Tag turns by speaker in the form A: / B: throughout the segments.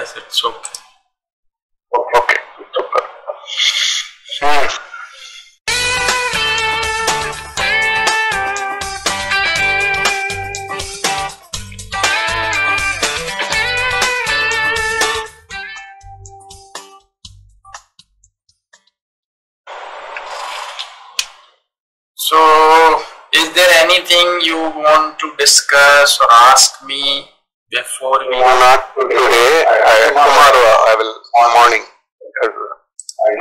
A: Yes, it's okay.
B: Okay, super. Hmm.
A: So, is there anything you want to discuss or ask me before we?
B: No, not today. I, I, tomorrow I will morning.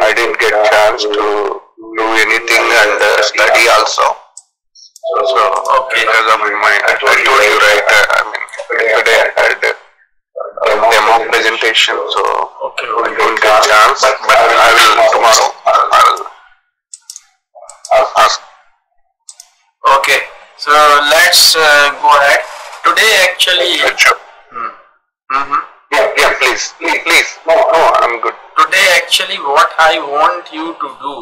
B: I didn't get chance to do anything and uh, study also. So,
A: Okay.
B: because of my, I told you right. uh, I mean, today I had a demo presentation, so
A: Okay.
B: I didn't get chance. But I will tomorrow. I will ask.
A: Okay. So let's uh, go ahead. Today, actually,
B: Sure.
A: hmm. Mhm.
B: Yeah, yeah. Please, please, please. No, no, I'm good.
A: today, actually, what I want you to do,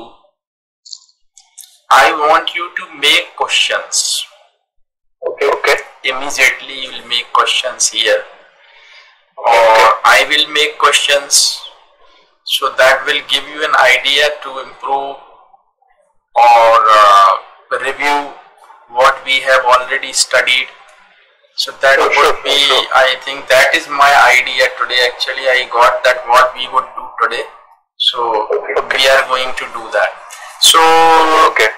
A: I want you to make questions.
B: Okay. Okay.
A: Immediately, you will make questions here, or I will make questions. So that will give you an idea to improve or uh, review what we have already studied. So that
B: Sure,
A: would
B: sure,
A: be,
B: sure.
A: I think that is my idea today. Actually, I got that what we would do today. So we are going to do that. So
B: Okay.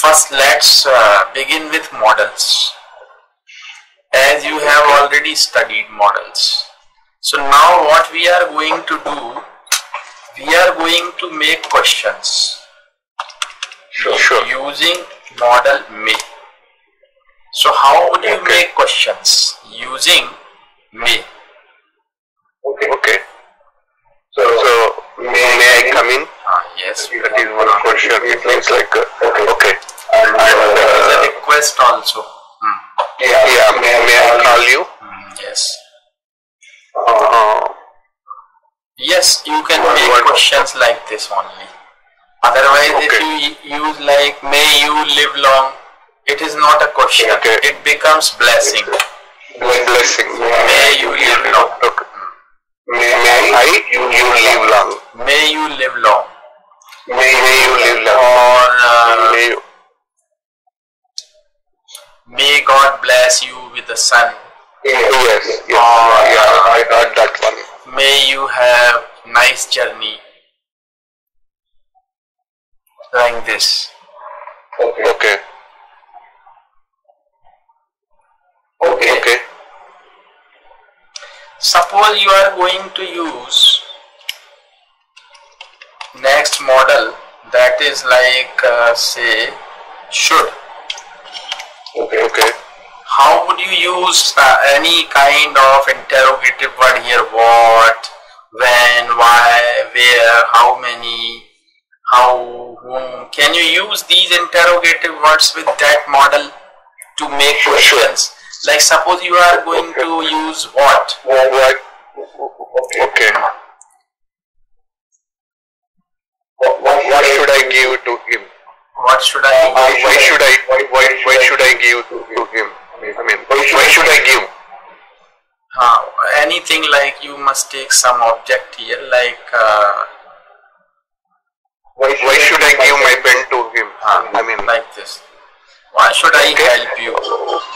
A: first, let's uh, begin with models. As you have already studied models. So now what we are going to do, we are going to make questions
B: Sure. Sure.
A: using model may. So how would you
B: Okay.
A: make questions using may?
B: Okay. Okay. So, so may, may I come in?
A: Ah, yes,
B: That is one question. It means like uh, okay. Okay. And
A: there is a
B: uh,
A: request also. Hmm,
B: yeah, yeah. May, may I call you?
A: hmm, yes.
B: Uh,
A: Yes, you can
B: One-
A: make
B: one-
A: questions like this only. Otherwise, if you use like "May you live long," it is not a question.
B: Okay.
A: It becomes blessing.
B: blessing.
A: May you live long.
B: Okay. May, may I you, you live long.
A: May you live long.
B: May, may you live long.
A: Or uh,
B: May you.
A: may God bless you with the sun.
B: Yes. Yes. yeah. I heard that one.
A: May you have nice journey. Like this.
B: Okay. Okay.
A: Okay.
B: Okay.
A: Suppose you are going to use next model that is like uh, say should.
B: Okay. Okay.
A: How would you use uh, any kind of interrogative word here? What, when, why, where, how many, how, whom? Can you use these interrogative words with that model to make
B: Sure, sure.
A: Like suppose you are going to use what?
B: What? What? Okay. What, what should I give to him?
A: What should I?
B: Why, why should I? Why, why, why should I give to, him? I mean, why should I give?
A: Uh, anything like you must take some object here like uh,
B: Why, why should I give my pen to him? I mean,
A: like this. Why should I help you?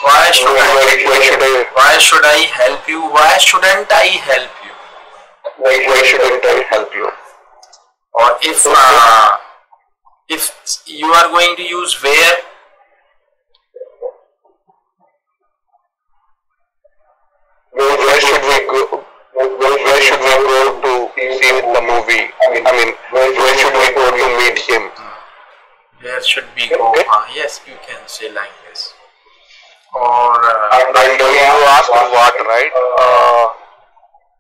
A: Why should
B: why,
A: I?
B: why should I?
A: Why should I help you? Why shouldn't I help you?
B: Why, why shouldn't I help you?
A: Or if uh, if you are going to use where,
B: Where, where should we go? Where, where should we go to see the movie? I mean, where, where should we go to meet him?
A: Where should we go?
B: Okay.
A: Uh, yes, you can say like this. Or uh,
B: And, and you asked what, right? Uh,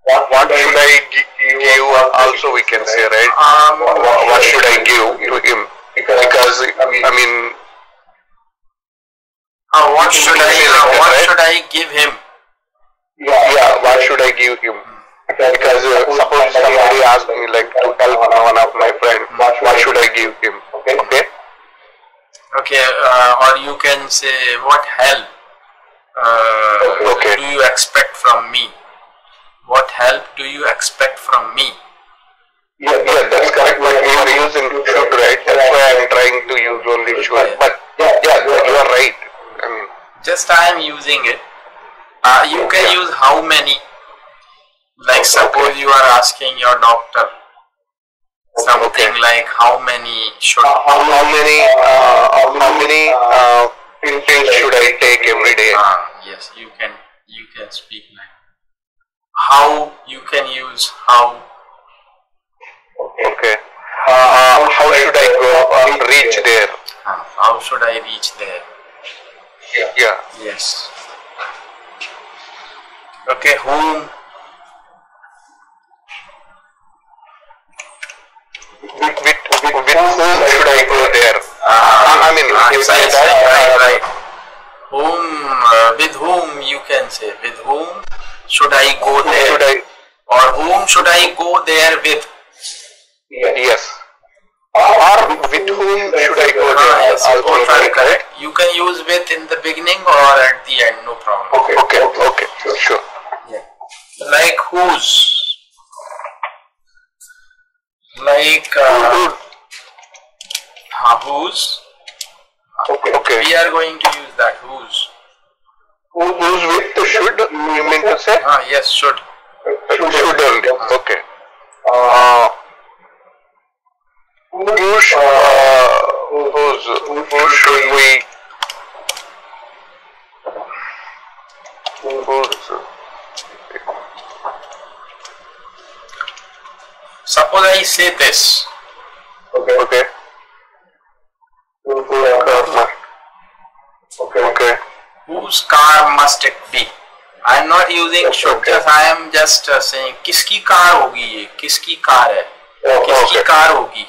B: what, what should I gi- give? Also, we can say, right?
A: um,
B: What, what should I give to him? Because I mean,
A: uh, what should I? Uh, what should I give him?
B: yeah, yeah. What should I give him? Because uh, suppose somebody asked me like to help one of my friend, what, what should I give him? Okay.
A: Okay, uh, or you can say what help uh,
B: Okay.
A: do you expect from me? what help do you expect from me?
B: Yeah, yeah, that's correct. But you are using should, right? That's why I'm trying to use only should. But yeah, yeah, you are right. I mean,
A: Just I am using it. Uh, you can
B: Yeah.
A: use how many? Like
B: Okay.
A: suppose you are asking your doctor something
B: Okay.
A: like how many should
B: how, how many, uh, how many uh, pills should I take every day?
A: Ah, yes, you can you can speak like how you can use how
B: Okay. Uh, how should I go uh, reach there?
A: uh, how should I reach there?
B: Yeah.
A: Yes. Okay, whom
B: With, with, with, with whom should I go there?
A: Ah,
B: I mean,
A: yes,
B: I
A: yes,
B: that,
A: right,
B: uh,
A: right. Whom uh, with whom you can say with whom should I go
B: Whom
A: there
B: should I?
A: or whom should I go there with?
B: Yes. Or with whom should I go
A: Ah,
B: there?
A: yes, both are correct. You can use with in the beginning or at the end, no problem.
B: Okay, okay, okay, sure.
A: Yeah. Like whose? Like uh, whose?
B: Okay, okay.
A: We are going to use that who's.
B: Who, who's with the should, you mean to say?
A: Ah, yes, should.
B: Should only, okay. Uh, who, uh, who's, who should we,
A: Suppose I say this.
B: okay. Okay, okay. Okay.
A: Whose car must it be? I am not using should.
B: Okay.
A: Just I am just uh, saying किसकी car होगी ये? किसकी car है? किसकी
B: Okay.
A: Car होगी?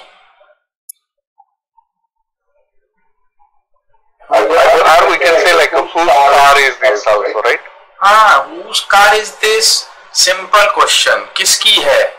B: Or we can say like whose car is this also, right?
A: हाँ, whose car is this? Simple question. किसकी है?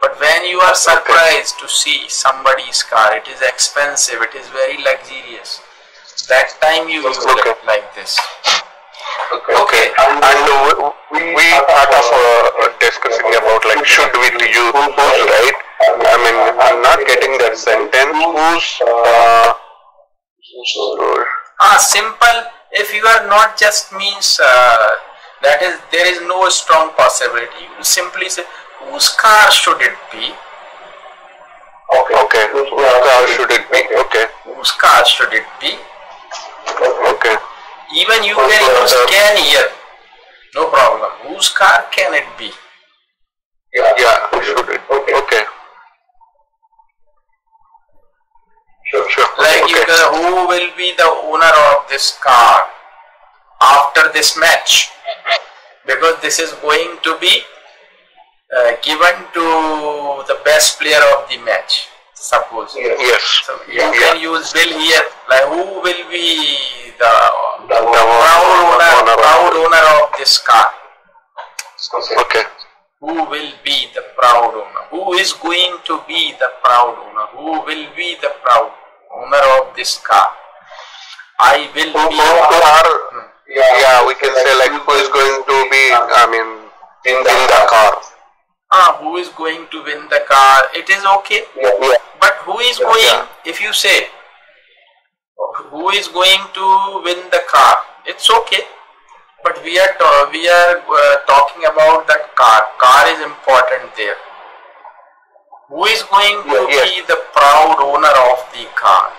A: But when you are surprised to see somebody's car, it is expensive, it is very luxurious. That time you use
B: Okay.
A: it like this.
B: Okay. And uh, we, we thought of uh, discussing about like should we to use whose, right? I mean, I'm not getting that sentence. Who's uh,
A: Ah, simple. If you are not just means uh, that is there is no strong possibility. You simply say whose car should it be?
B: okay. okay. Whose car should it be? Okay.
A: Whose car should it be?
B: Okay.
A: Even you can can here. No problem. Whose car can it be?
B: Yeah. Should it? Okay. Sure. Sure.
A: Like
B: okay.
A: can, who will be the owner of this car after this match? Because this is going to be uh, given to the best player of the match. Suppose.
B: Yes.
A: So you
B: Yeah.
A: can use will here. Like who will be the
B: The
A: proud owner,
B: owner of-
A: proud owner of this car?
B: Okay.
A: Who will be the proud owner? Who is going to be the proud owner? Who will be the proud owner of this car? I will
B: Who,
A: be.
B: who, who are, yeah, we can say like who is going to be, I mean, in the, in the car.
A: Ah, who is going to win the car? It is okay.
B: Yeah.
A: But who is going,
B: Yeah.
A: if you say, who is going to win the car? It's okay. But we are we are uh, talking about that car. Car is important there. Who is going to
B: Yeah, yeah.
A: be the proud owner of the car?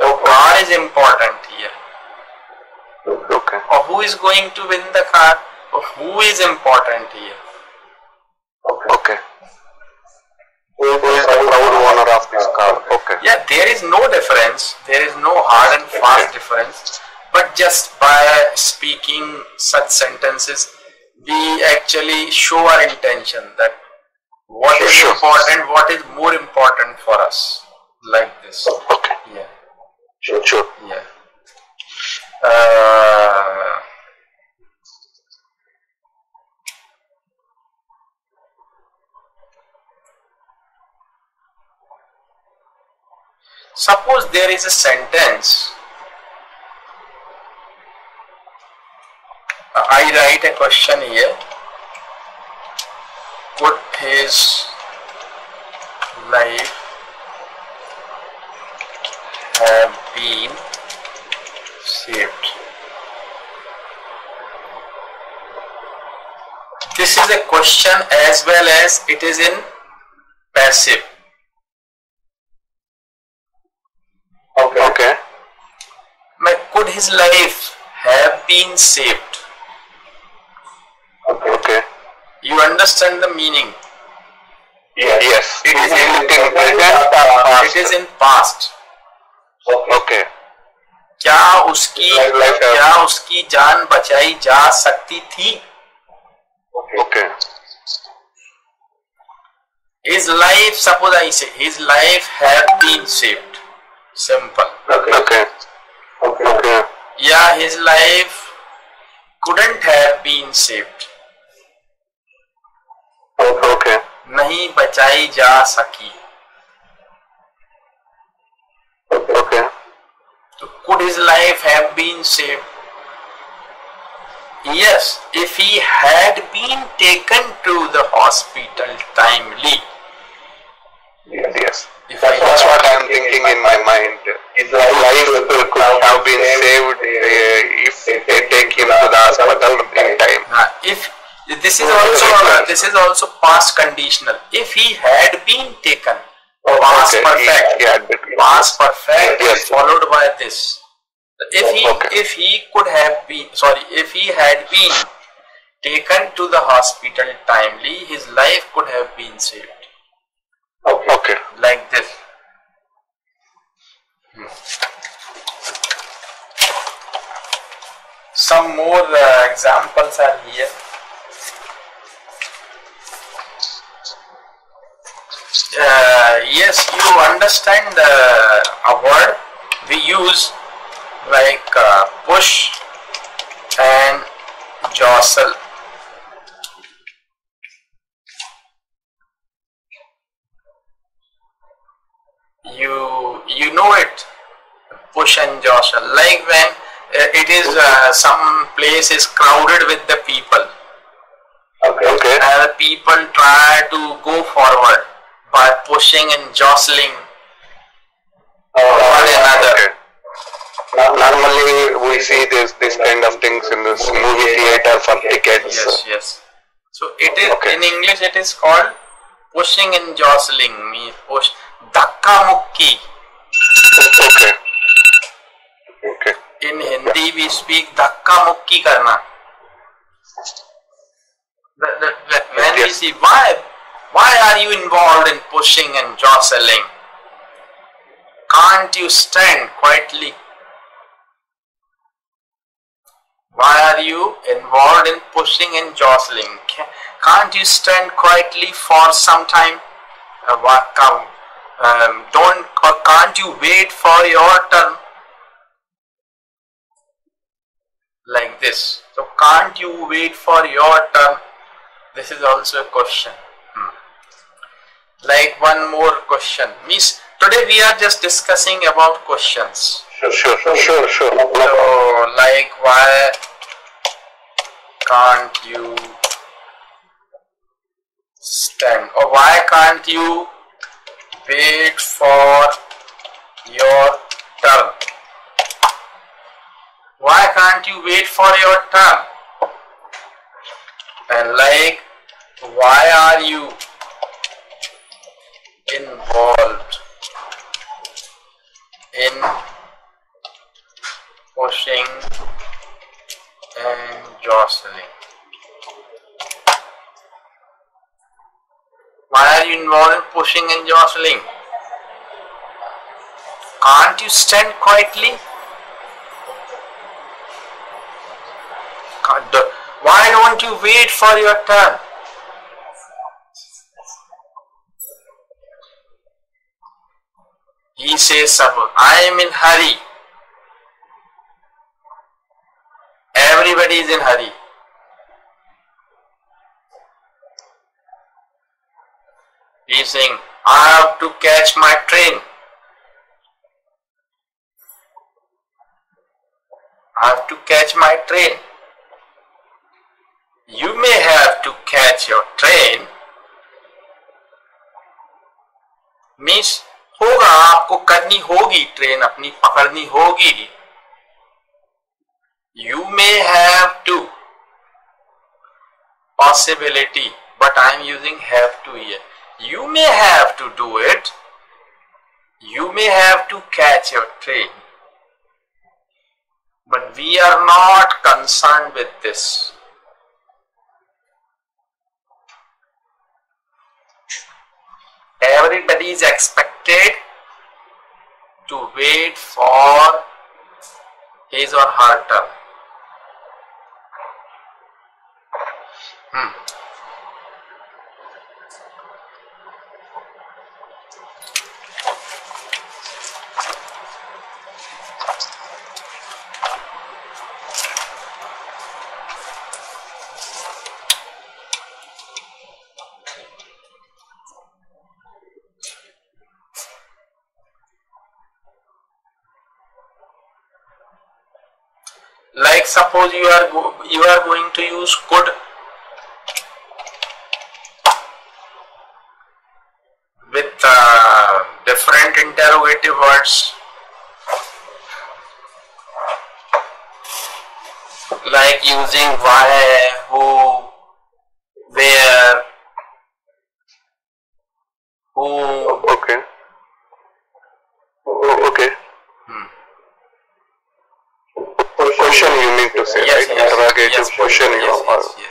A: The car is important here.
B: Okay.
A: Or who is going to win the car? Or who is important here?
B: Okay. Who is the proud owner of this car? Okay.
A: Yeah, there is no difference. There is no hard and fast difference. But just by speaking such sentences, we actually show our intention that what is important, what is more important for us. like this.
B: Okay.
A: Yeah.
B: Sure. Sure.
A: Yeah. Uh, suppose there is a sentence. I write a question here. Could his life have been saved? This is a question as well as it is in passive. His life have been saved?
B: Okay.
A: You understand the meaning?
B: Yes. yes. It is in, in present past.
A: It is in past.
B: Okay.
A: क्या उसकी
B: uh,
A: क्या उसकी जान बचाई जा सकती थी
B: Okay.
A: his life suppose I say his life have been saved simple
B: Okay. Okay.
A: yeah his life couldn't have been saved
B: Okay.
A: नहीं बचाई जा सकी
B: Okay.
A: So could his life have been saved? Yes, if he had been taken to the hospital timely.
B: Yes. Yes.
A: If
B: That's what I am thinking in my mind. His life could have been saved if they take him to the hospital in time.
A: If this is also this is also past conditional. If he had been taken, oh, past
B: Okay.
A: perfect,
B: He, he had been-
A: past perfect
B: Yes.
A: followed by this. If he oh,
B: Okay.
A: if he could have been sorry if he had been taken to the hospital timely, his life could have been saved.
B: Oh, okay.
A: like this. Some more uh, examples are here. Uh, yes, you understand uh, a word we use like uh, push and jostle. You you know it push and jostle like when uh, it is uh, some place is crowded with the people
B: Okay. Okay.
A: and the people try to go forward by pushing and jostling one another
B: Okay. Normally, we see this this kind of things in this movie theater for tickets.
A: yes yes so it is
B: Okay.
A: in english it is called pushing and jostling me push धक्का मुक्की
B: Okay. Okay.
A: in hindi we speak धक्का मुक्की करना The- the- the- when we
B: Yes.
A: see why why are you involved in pushing and jostling can't you stand quietly why are you involved in pushing and jostling Ca- can't you stand quietly for some time uh, what come um, don't or can't you wait for your turn like this so can't you wait for your turn this is also a question Hmm. like one more question miss today we are just discussing about questions
B: Sure. Sure. Sure. Sure.
A: so like why can't you stand or why can't you wait for your turn. Why can't you wait for your turn? And like why are you involved in pushing and jostling why are you involved in pushing and jostling can't you stand quietly why don't you wait for your turn say suppose I am in hurry. Everybody is in hurry. Saying, I have to catch my train. I have to catch my train. You may have to catch your train. Means होगा आपको करनी होगी train अपनी पकड़नी होगी you may have to possibility but i am using have to here you may have to do it you may have to catch your train but we are not concerned with this everybody is expected to wait for his or her turn. Hmm. Suppose you are you are going to use could with uh, different interrogative words. Like using why who where. Who
B: Okay. To say, right? Interrogative
A: yes,
B: question you
A: yes,
B: are.
A: yes, yes.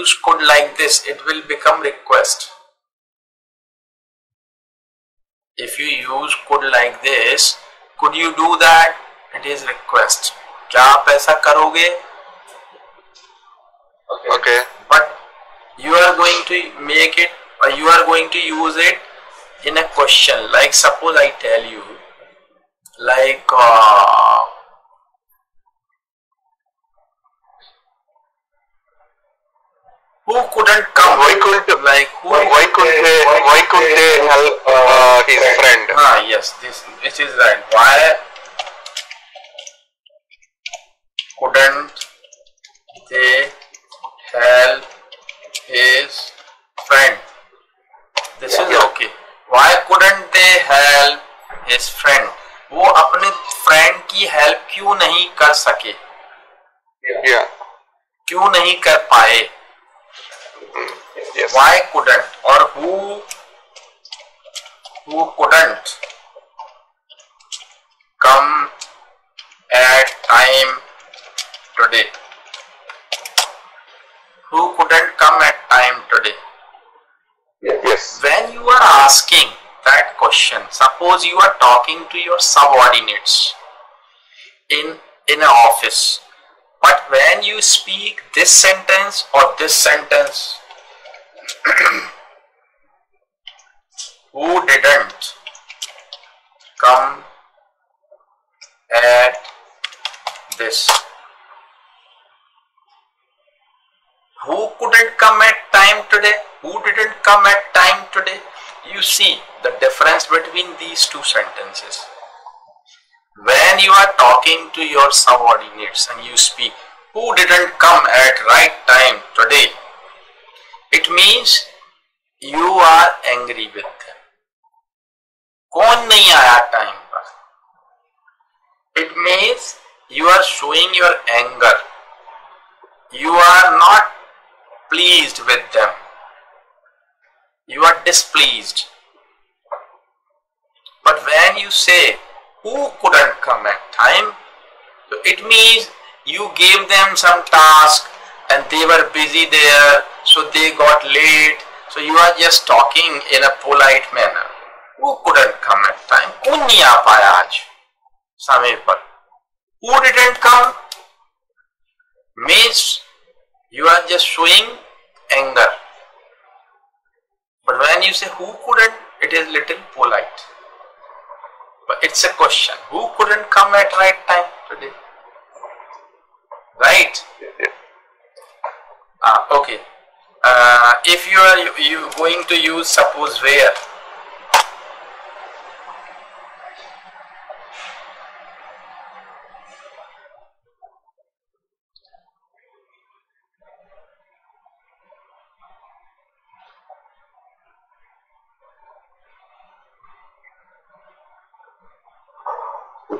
B: use could
A: like this, it will become request. If you use could like this, could you do that? It is request. क्या आप ऐसा करोगे?
B: okay.
A: But you are going to make it, or you are going to use it in a question. Like suppose I tell you, like uh, who couldn't come?
B: Why couldn't
A: like who?
B: why could they why could they help uh, his friend?
A: Ah, yes, this it is right. Why couldn't they help his friend? This is okay. Why couldn't they help his friend? वो अपने friend की help क्यों नहीं कर सके
B: Yeah.
A: क्यों नहीं कर पाए
B: Yes.
A: why couldn't or who who couldn't come at time today who couldn't come at time today
B: Yes.
A: when you are asking that question suppose you are talking to your subordinates in in an office but when you speak this sentence or this sentence who didn't come at this? Who couldn't come at time today? Who didn't come at time today? You see the difference between these two sentences. When you are talking to your subordinates and you speak who didn't come at right time today means you are angry with them कौन नहीं आया time पर it means you are showing your anger you are not pleased with them. You are displeased. But when you say, who couldn't come at time, so it means you gave them some task and they were busy there, so they got late. So you are just talking in a polite manner. Who couldn't come at time? Who par. Who didn't come? Means you are just showing anger. But when you say who couldn't, it is little polite. But it's a question. Who couldn't come at right time today? Right? Yeah. Ah, okay. Uh, if you are you going to use suppose where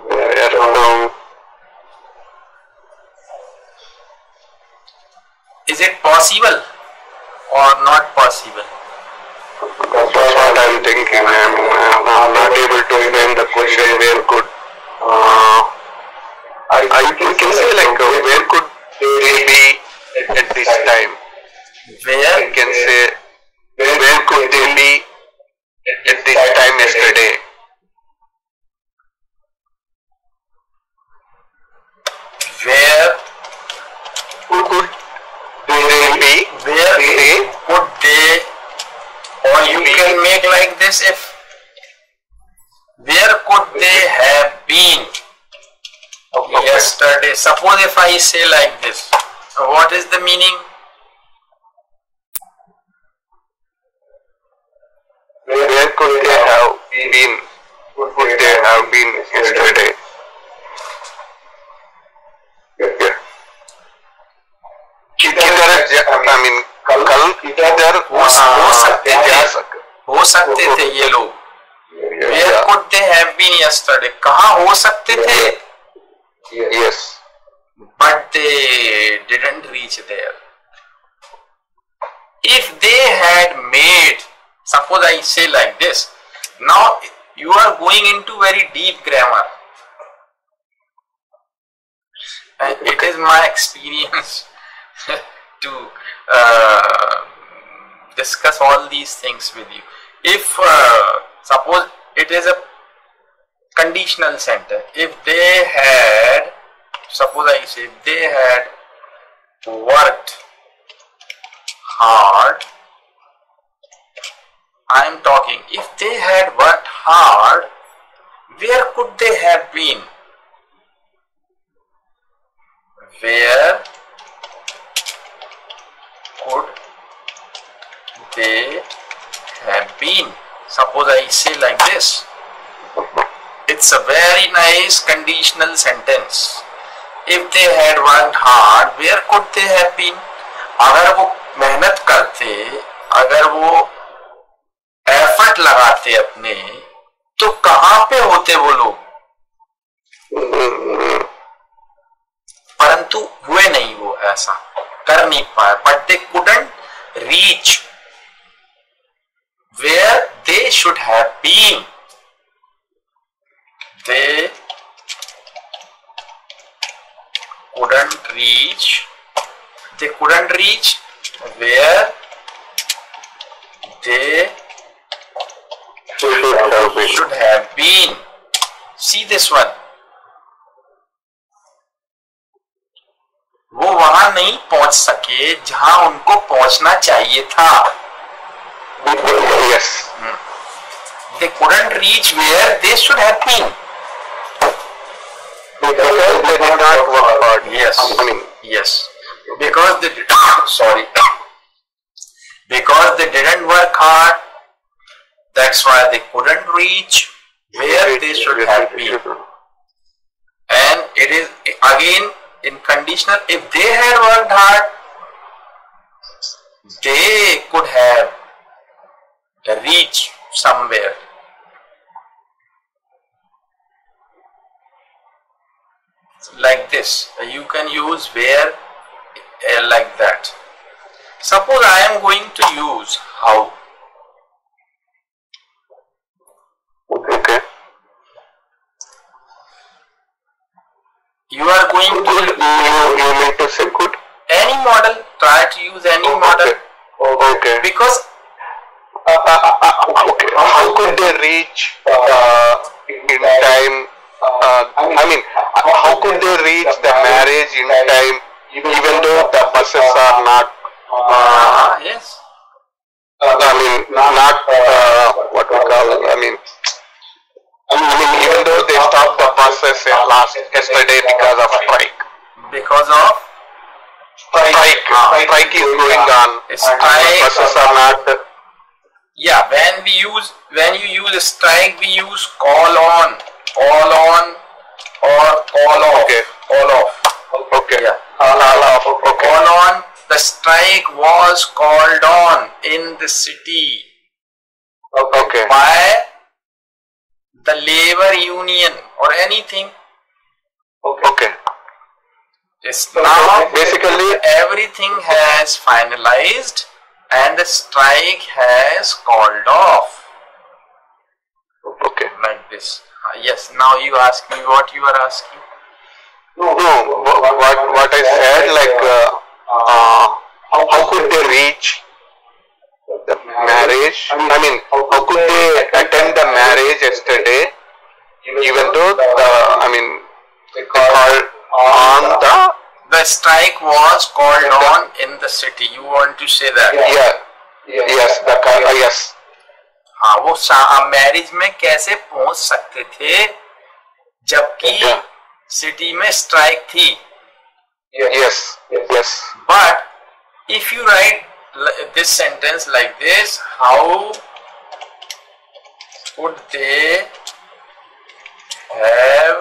B: Yes, um,
A: is it possible or not possible?
B: that's what I'm thinking. I'm, I'm not able to frame the question where could. Uh, I, I you can say like uh, where could they be at this time?
A: Where
B: I can say where could they be at this time yesterday?
A: where
B: Who could they be?
A: where
B: They
A: could they or you can make like this if where could they have been
B: Okay.
A: yesterday suppose if i say like this what is the meaning
B: Where could they have been? Could they have been yesterday? Yeah. किधर जा- I mean कल इधर
A: हो सक- हो सकते
B: जा
A: थे
B: सक
A: हो सकते थे ये लोग where
B: Yeah.
A: could they have been yesterday कहाँ हो सकते थे
B: Yes.
A: but they didn't reach there. If they had made, suppose I say like this, now you are going into very deep grammar. And it is my experience to uh, discuss all these things with you. If uh, suppose it is a conditional sentence, if they had suppose I say they had worked hard, I am talking, if they had worked hard, where could they have been? Where could they have been? Suppose I say like this. It's a very nice conditional sentence. If they had worked hard, where could they have been? अगर वो मेहनत करते अगर वो effort लगाते अपने तो कहाँ पे होते वो लोग परंतु हुए नहीं वो ऐसा कर नहीं पाए but they couldn't reach where they should have been they couldn't reach they couldn't reach where they
B: Should have been.
A: should have been see this one वो वहाँ नहीं पहुँच सके जहाँ उनको पहुँचना चाहिए था
B: Yes.
A: they couldn't reach where they should have been
B: Because they did not work hard.
A: Yes.
B: I mean,
A: Yes, because they did, sorry, because they didn't work hard. That's why they couldn't reach where they should have been. And it is again in conditional. If they had worked hard, they could have reached somewhere. Like this, you can use where uh, like that. Suppose I am going to use how.
B: Okay.
A: You are going to
B: you, you mean to say could?
A: any model. Try to use any model
B: Okay. Okay.
A: because
B: Uh, uh, uh, okay. How could they reach uh, in time? Uh, I mean, how could they reach the marriage in time, even though the buses are not? Uh,
A: ah yes.
B: I mean, not uh, what we call. I mean, I mean, even though they stopped the buses last yesterday because of strike.
A: Because of
B: Strike, strike is going on.
A: Strike.
B: Buses are not.
A: Yeah. When we use when you use strike, we use call on, call on, or call off.
B: Okay.
A: Call off.
B: Okay.
A: Yeah.
B: Okay.
A: Call on. The strike was called on in the city
B: Okay.
A: by the labor union or anything.
B: Okay.
A: Yes. Now
B: basically,
A: everything has finalized and the strike has called off
B: okay.
A: like this. Uh, yes. Now you ask me what you are asking.
B: No, wha- what what I said, like, uh, uh, how, how could they reach the marriage? I mean, how could they attend the marriage yesterday, even though the, I mean, they called on the
A: The strike was called on in the city. You want to say that?
B: yeah, yes, the call, uh, yes,
A: हाँ वो marriage में कैसे पहुँच सकते थे जबकि city में strike थी
B: yes, yes.
A: But if you write li- this sentence like this, how would they have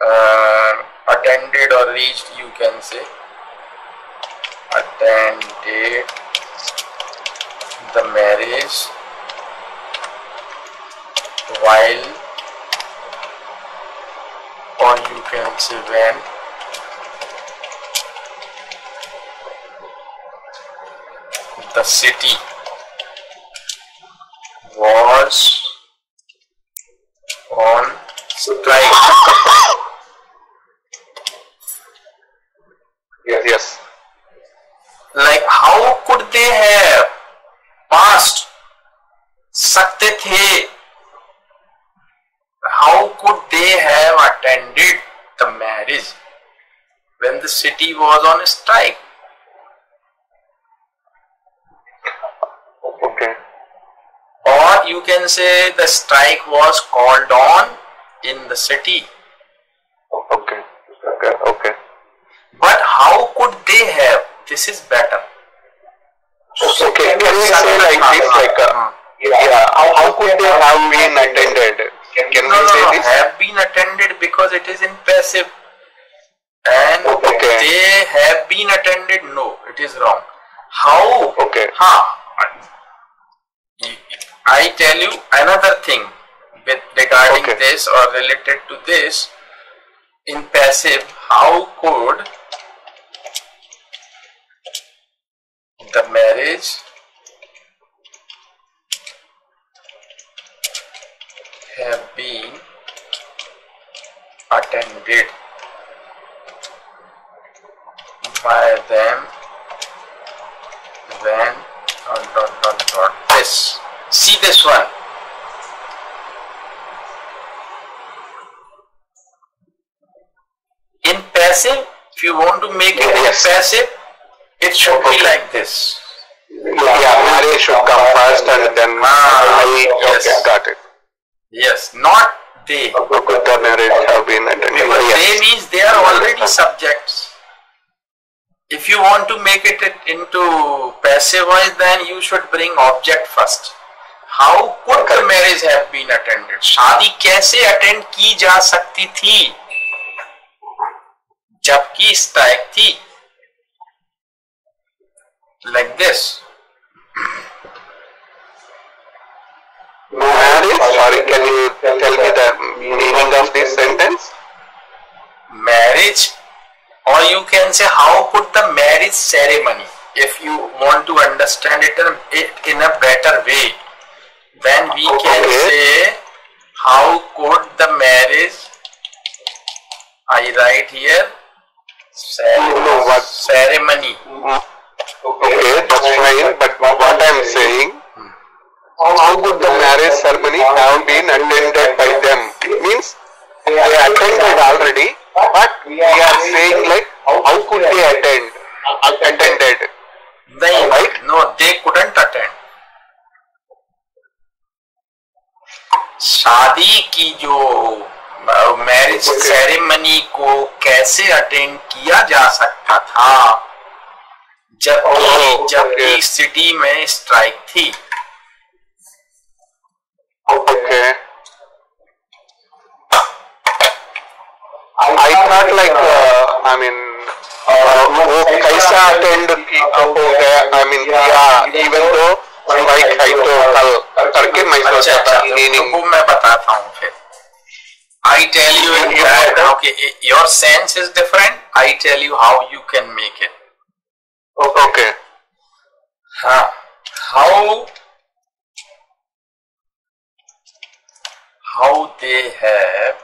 A: uh, attended or reached, you can say, attended the marriage while or you can say when the city was on strike. City was on a strike?
B: Okay.
A: Or you can say the strike was called on in the city.
B: Okay. Okay. Okay.
A: But how could they have? This is better.
B: Okay. Can we say like this, like, uh, yeah, how, how could they have been attended? Can, can
A: no,
B: we
A: no,
B: say
A: no,
B: this?
A: have been attended because it is in passive. And
B: Okay.
A: they have been attended, no, it is wrong. How?
B: Okay.
A: Huh. I tell you another thing with regarding
B: Okay.
A: this or related to this. In passive, how could the marriage have been attended by them when dot dot dot dot this. See this one. In passive if you want to make it in
B: Yes.
A: passive it should be like this.
B: Yeah, marriage should come first and then
A: Ah,
B: I,
A: yes.
B: okay, got it.
A: yes not they.
B: Okay, the marriage have been attended.
A: because they means they are already subjects if you want to make it into passive voice then you should bring object first how could the marriage have been attended शादी कैसे attend की जा सकती थी जबकि strike थी like this
B: Marriage? Sorry, can you tell me the meaning of this sentence?
A: marriage or you can say how could the marriage ceremony if you want to understand it in a better way then we can
B: Okay.
A: say how could the marriage I write here
B: No, what?
A: ceremony
B: Okay, that's fine. But what I'm saying, how could the marriage ceremony have been attended by them? Means they attended already, but we are we are saying like how could they attend? Attended.
A: नहीं
B: Right?
A: no they couldn't attend शादी की जो marriage ceremony को कैसे attend किया जा सकता था जबकि
B: Oh,
A: जबकि. सिटी में स्ट्राइक थी
B: okay Okay. I thought like uh, I mean uh, वो कैसा attend की हो गया I mean किया even though strike है तो कल करके मैं
A: अच्छा
B: सोचा
A: अच्छा
B: था
A: तो
B: meaning
A: वो मैं बताता हूँ फिर I tell you in that okay your sense is different I tell you how you can make it
B: okay
A: Huh. How how they have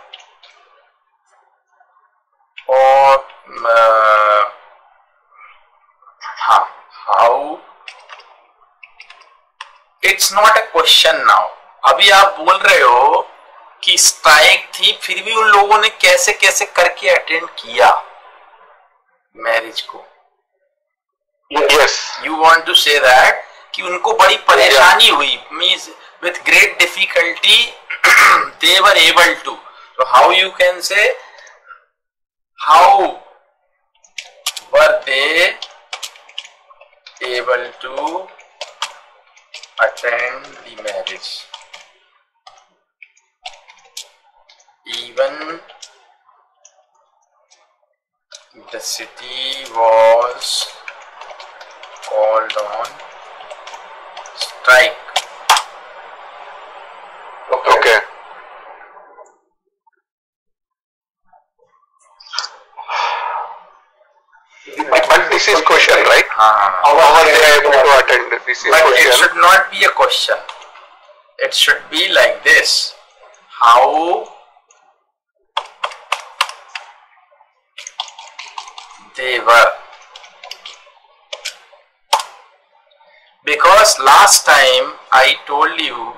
A: or uh, it's not a question now अभी आप बोल रहे हो कि strike थी फिर भी उन लोगों ने कैसे कैसे करके अटेंड किया मैरिज को?
B: Yes
A: you want to say that कि उनको बड़ी परेशानी yeah. हुई means with great difficulty they were able to तो how you can say able to attend the marriage even the city was called on strike.
B: okay but, but this is question right
A: Ah.
B: how are they able to attend this is
A: But it should not be a question. It should be like this. How they were. Because last time I told you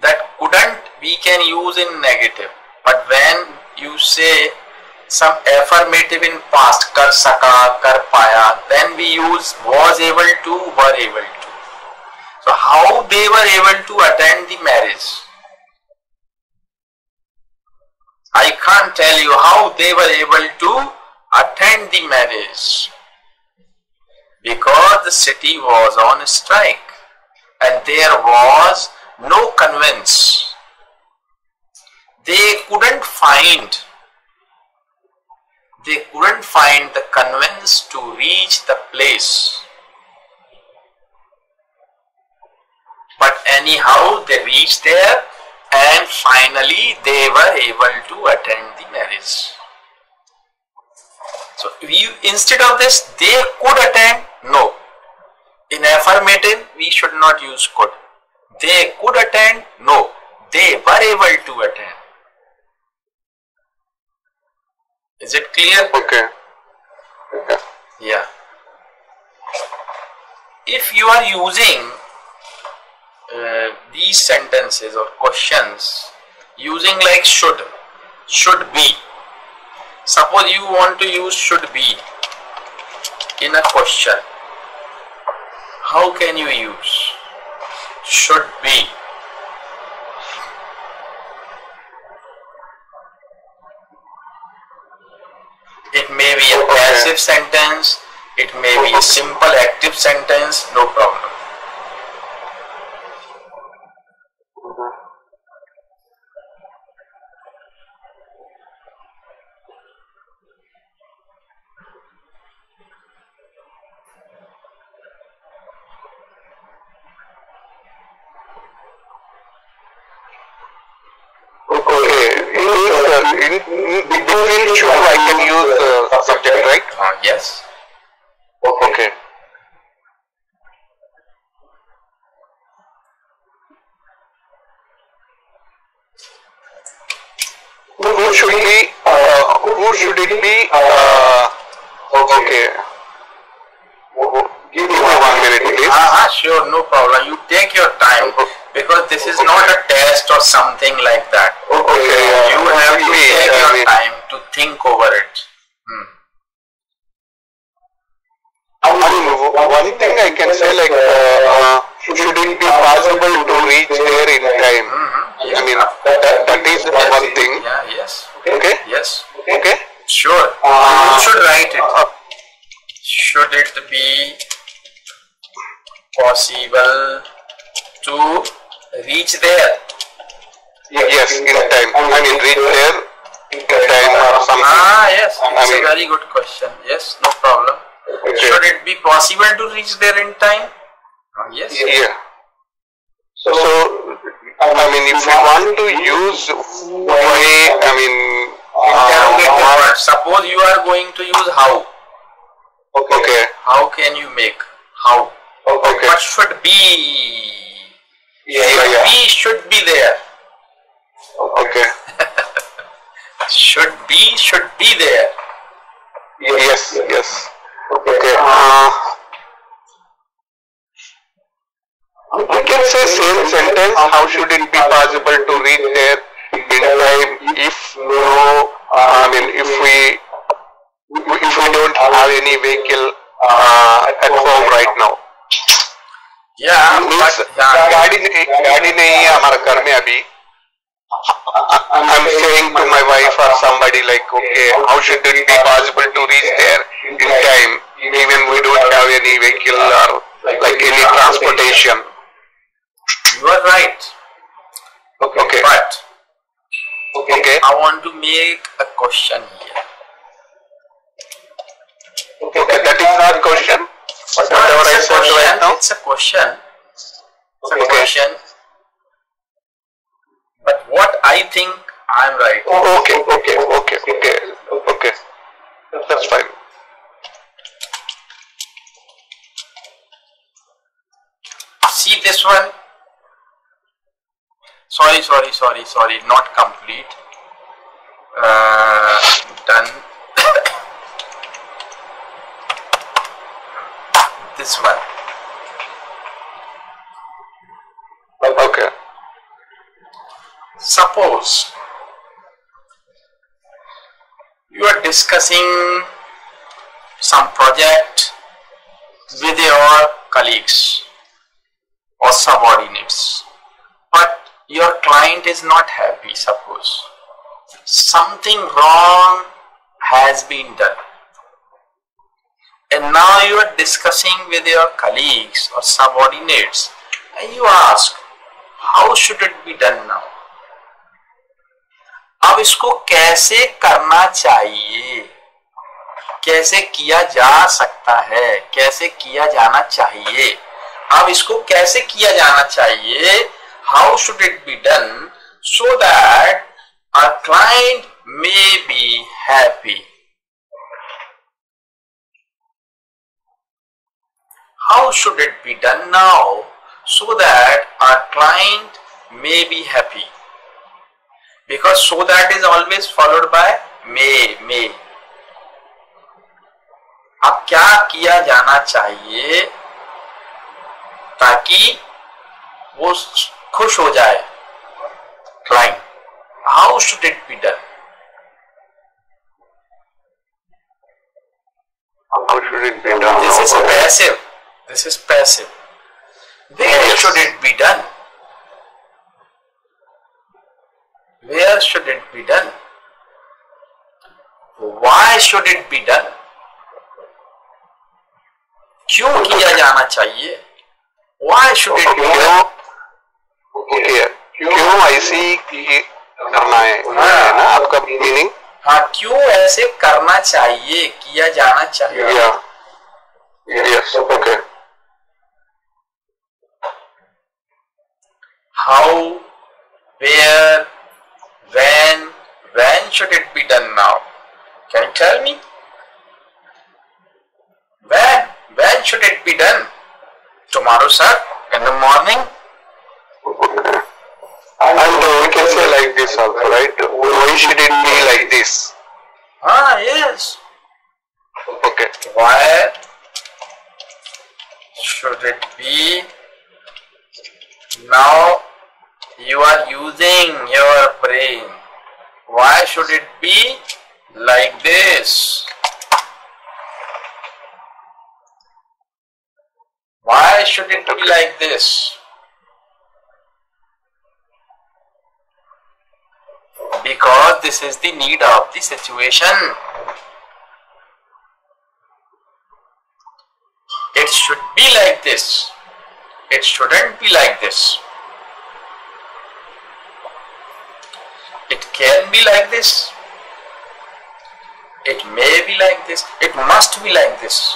A: that couldn't we can use in negative. But when you say some affirmative in past, kar saka, kar paya, then we use was able to, were able to. So how they were able to attend the marriage? I can't tell you how they were able to attend the marriage because the city was on strike and there was no conveyance. They couldn't find they couldn't find the conveyance to reach the place. But anyhow, they reached there and finally they were able to attend the marriage. So, we, instead of this, they could attend? No. In affirmative, we should not use could. They could attend? No. They were able to attend. Is it clear?
B: okay okay
A: Yeah. If you are using uh, these sentences or questions using like should, should be. Suppose you want to use should be in a question. How can you use should be? It may be a
B: Okay.
A: Passive sentence, it may be a simple active sentence, no problem.
B: Okay, it means uh, in, in between should I can use uh, subject, right?
A: Uh, yes.
B: Okay. Who should be? Uh, who should it be? Uh, okay. Give me one minute, please.
A: Ah, sure, no problem. You take your time because this is not a test or something like that.
B: Okay.
A: You
B: uh,
A: have to take your time to think over it. Hmm.
B: One thing I can say, like, uh, uh, should it be possible to reach there in time?
A: Mhm.
B: I mean, that, that is one thing.
A: Yeah, yes.
B: Okay.
A: Yes.
B: Okay.
A: Sure. you should write it. Should it be possible to reach there?
B: Yes, in time. I mean, reach there in time or something.
A: Ah, yes.
B: I
A: It's a very good question. Yes, no problem.
B: Okay.
A: Should it be possible to reach there in time? Yes.
B: Yeah. So, I mean, if you want to use why, I mean, uh,
A: word. Suppose you are going to use how.
B: okay, okay.
A: How can you make? How?
B: okay,
A: What should be?
B: yeah, yeah,
A: Be should be there.
B: okay,
A: Should be should be there.
B: yes, yes, okay. Uh, we can say same sentence. How should it be possible to reach there in time if no, I mean, if we if we don't have any vehicle uh, at home right now.
A: Yeah,
B: means
A: but yeah,
B: गाड़ी नहीं गाड़ी नहीं है हमारे घर में अभी I'm saying to my wife or somebody like okay how should it be possible to reach there in time even we don't have any vehicle or like any transportation
A: you are right.
B: okay okay.
A: But
B: okay okay,
A: I want to make a question here.
B: okay okay that is not a question
A: It's
B: whatever I said right now
A: It's a question. It's a question. But what I think I'm right.
B: okay okay okay okay okay that's fine
A: See this one? Sorry, sorry, sorry, sorry. Not complete. Uh, done. this one.
B: okay
A: Suppose you are discussing some project with your colleagues or subordinates, but your client is not happy, suppose. Something wrong has been done. And now you are discussing with your colleagues or subordinates and you ask, how should it be done now? अब इसको कैसे करना चाहिए? कैसे किया जा सकता है? कैसे किया जाना चाहिए? अब इसको कैसे किया जाना चाहिए? How should it be done so that a client may be happy how should it be done now so that a client may be happy because so that is always followed by may may अब क्या किया जाना चाहिए ताकि वो खुश हो जाए client how should it be done
B: how should it be done
A: This is passive. This is passive. Where should it be done? Why should it be done? क्यों किया जाना चाहिए Why should it be done?
B: Okay क्यों ऐसी करना है है ना आपका मीनिंग
A: हाँ क्यों ऐसे करना चाहिए किया जाना चाहिए
B: या yes okay
A: how, where, when, when should it be done now? Can you tell me? When? When should it be done? Tomorrow, sir? In the morning?
B: And we can say like this also, right? Why should it be like this?
A: Ah, yes.
B: Okay.
A: Why should it be? Now you are using your brain. Why should it be like this? Why should it be like this? Because this is the need of the situation. It should be like this. It shouldn't be like this. It can be like this. It may be like this. It must be like this.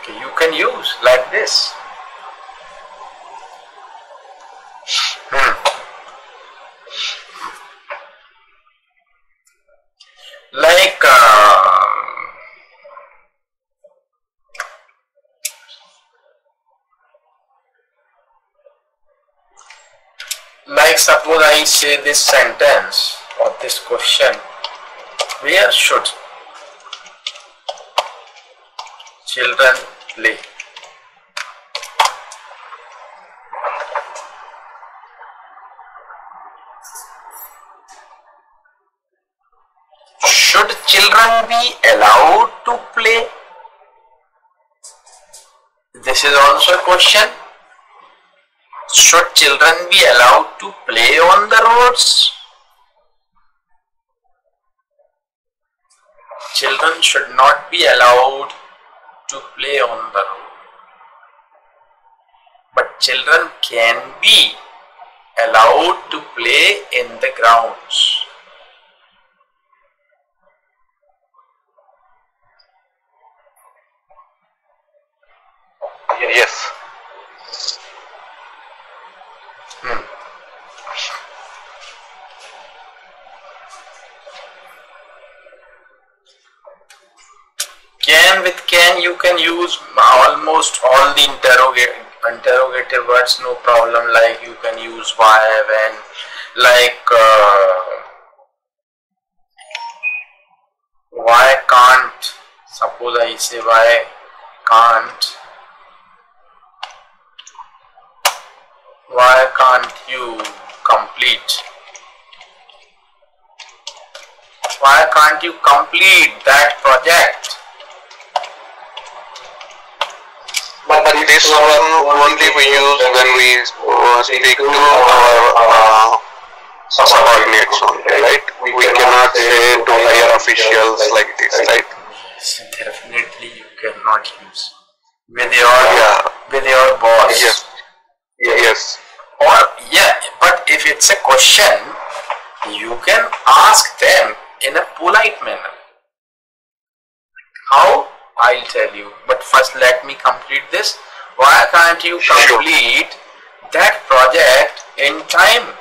A: Okay, you can use like this. Hmm. Like uh, like suppose I say this sentence or this question? Where should children play? Should children be allowed to play? This is also a question should children be allowed to play on the roads? Children should not be allowed to play on the road. But children can be allowed to play in the grounds.
B: Yes.
A: Hmm. Can with can use almost all the interrogative interrogative words no problem. Like you can use why when like uh, why can't suppose I say why can't why can't you complete? Why can't you complete that project
B: But, but this one only we use when we uh, speak to our uh, subordinates only, right? We cannot say to higher officials like this, right?
A: definitely you cannot use with your
B: Yeah.
A: with your boss
B: Yes. Yes.
A: or yeah but if it's a question you can ask them in a polite manner how i'll tell you but first let me complete this why can't you complete that project in time.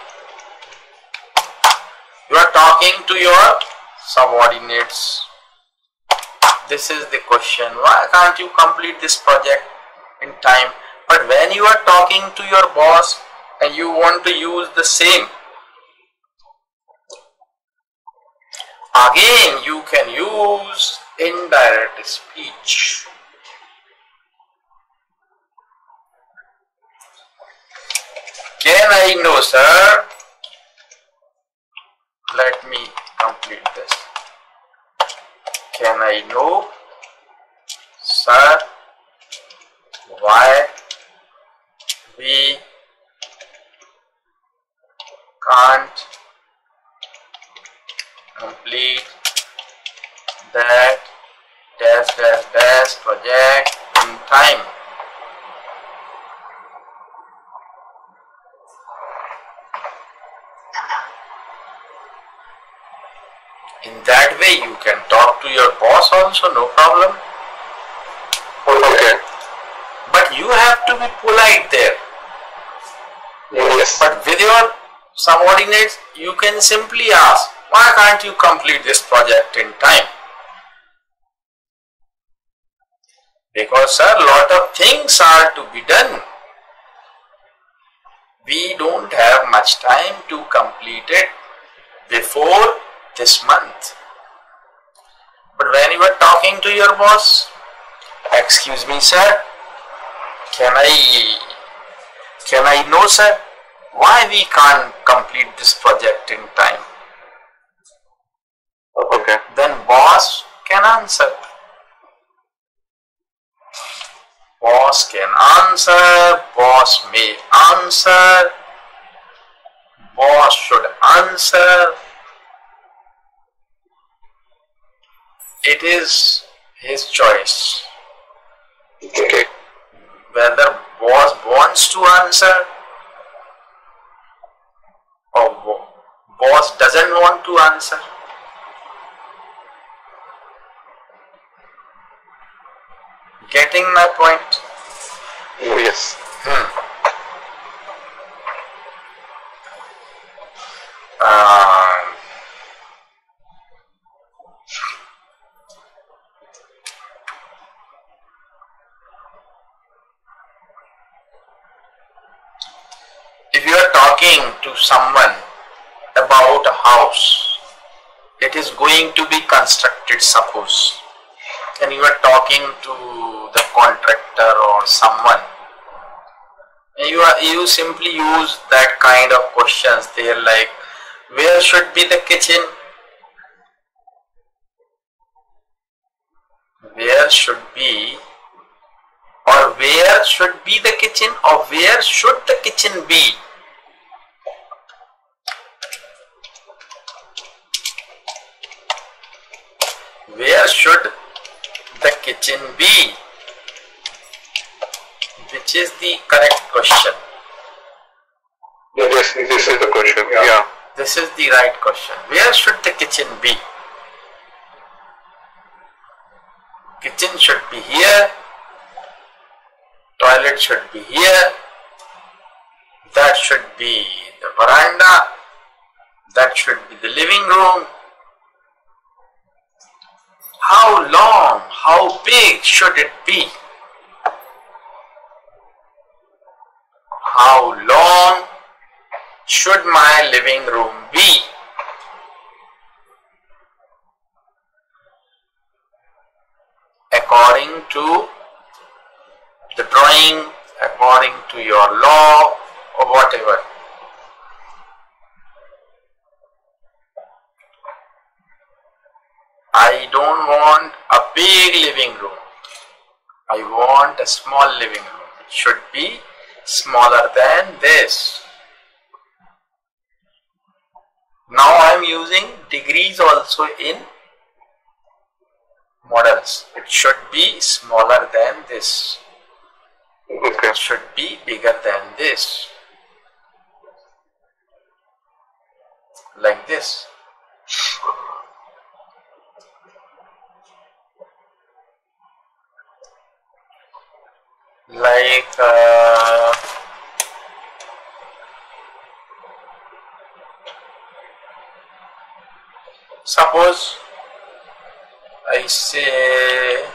A: You are talking to your subordinates. This is the question. Why can't you complete this project in time? But when you are talking to your boss and you want to use the same again you can use indirect speech can i know sir. Let me complete this. Can i know sir why we can't complete that dash dash dash project in time in that way you can talk to your boss also no problem
B: Okay.
A: but you have to be polite there
B: Yes.
A: But with your subordinates, you can simply ask, why can't you complete this project in time? Because sir, lot of things are to be done. We don't have much time to complete it before this month. But when you are talking to your boss, excuse me sir, can I can I know sir why we can't complete this project in time?
B: Okay.
A: Then boss can answer. Boss can answer, boss may answer, boss should answer. It is his choice
B: Okay.
A: whether boss wants to answer or boss doesn't want to answer. Getting my point?
B: Oh, Yes.
A: Um, if you are talking to someone about a house, that is going to be constructed, suppose, and you are talking to the contractor or someone, you are you simply use that kind of questions. They are like where should be the kitchen? Where should be? Or where should be the kitchen? Or where should the kitchen be where should the kitchen be which is the correct question
B: Yes, this is the question. Yeah.
A: This is the right question. Where should the kitchen be? Kitchen should be here. Toilet should be here. That should be the veranda. That should be the living room. How long, how big should it be? How long should my living room be? According to the drawing, according to your law, or whatever. I don't want a big living room. I want a small living room. It should be smaller than this. Now I am using degrees also in models. It should be smaller than this.
B: Okay.
A: It should be bigger than this. Like this. Like uh, suppose I say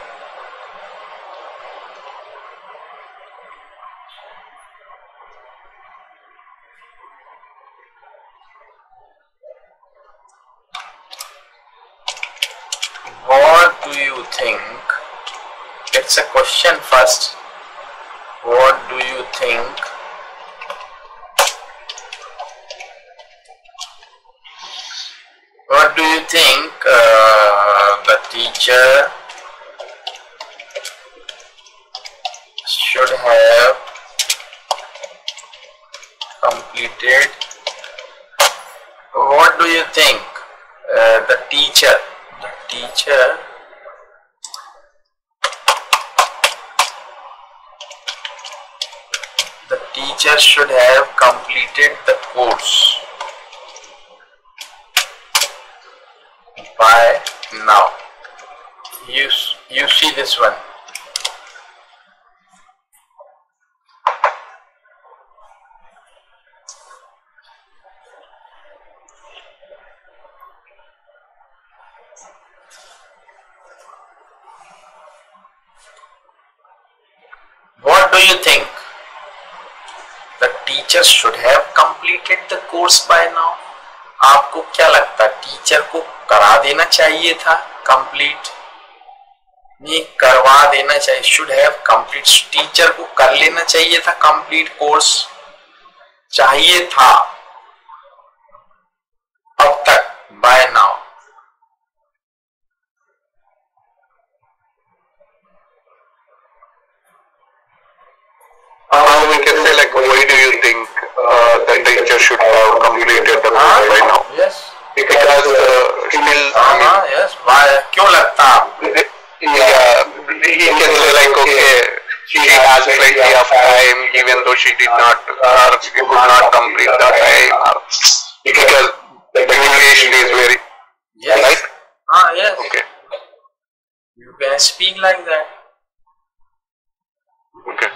A: what do you think? It's a question first what do you think? What do you think uh, the teacher should have completed? What do you think uh, the teacher the teacher teacher should have completed the course by now. You you see this one Teacher should have completed the course by now. आपको क्या लगता है teacher को करा देना चाहिए था? Complete नहीं करवा देना चाहिए। शुड हैव कंप्लीट टीचर को कर लेना चाहिए था कंप्लीट कोर्स चाहिए था। अब तक by now
B: Uh, we can you think uh, the teacher should have completed the course by now?
A: Yes
B: Because uh, still,
A: हाँ यस क्यों लगता है
B: yeah, he can say like, okay, she has plenty of time, even though she did not, or she could not complete the time, or because the communication is very
A: yes
B: right.
A: हाँ yes
B: Okay,
A: you can speak like that
B: okay.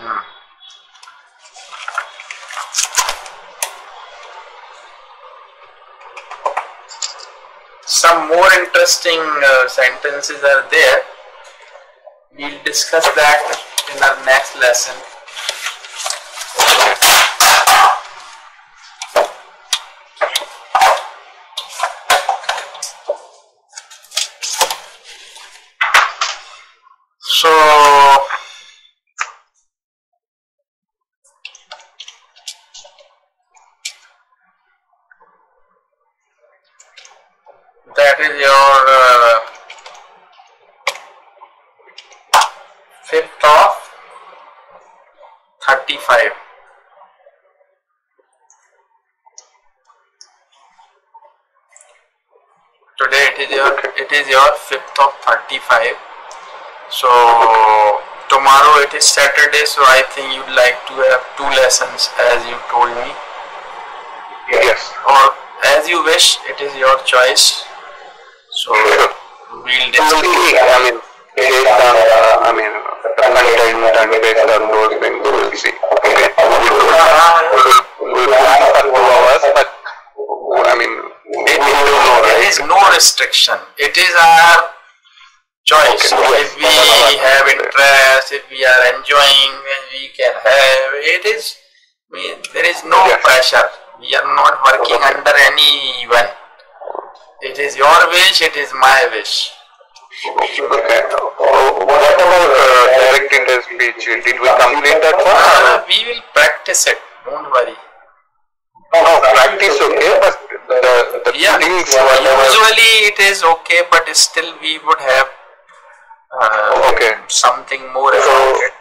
A: Some more interesting uh, sentences are there. We'll discuss that in our next lesson so that is your uh, fifth of 35 today it is your it is your fifth of 35 so tomorrow it is saturday so i think you'd like to have two lessons as you told me
B: Yes.
A: or as you wish it is your choice so we'll discuss
B: I mean, based on, uh, I mean, the content and based on those things, we'll see. Okay. We'll, we'll plan for two hours, but, I mean,
A: there is no restriction. It is our choice.
B: Okay.
A: if we have interest if we are enjoying we can have. It is mean, there is no pressure. We are not working under anyone. It is your wish it is my wish.
B: Okay. What about uh, directing the speech? Did we complete that one?
A: Uh, we will practice it. Don't worry
B: No, practice okay, but the, the
A: yeah
B: things, whatever.
A: usually it is okay but still we would have uh,
B: Okay.
A: something more about it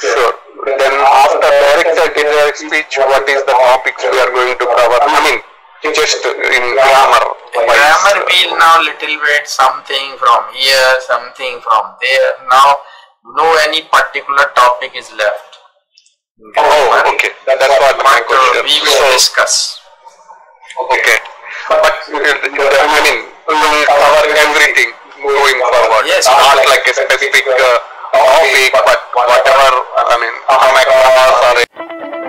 B: Sure. Then after director direct speech, what is the topics we are going to cover? I mean, just in grammar. wise.
A: grammar we'll now little bit something from here something from there now no any particular topic is left
B: Oh, okay. That- That's what my
A: uh,
B: question.
A: we will
B: So,
A: discuss
B: okay. But uh, I mean, we will cover everything going forward.
A: Yes.
B: Not like a specific uh, topic, but whatever. I mean, come across or